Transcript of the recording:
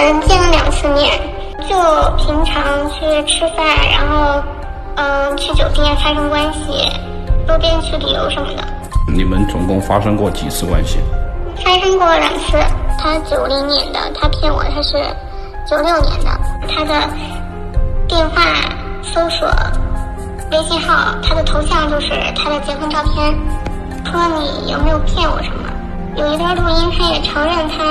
嗯见了两次面就平常去吃饭然后嗯去酒店发生关系周边去旅游什么的。你们总共发生过几次关系？发生过两次他九零年的他骗我他是九六年的他的电话搜索微信号他的头像就是他的结婚照片。说你有没有骗我什么？有一段录音他也承认他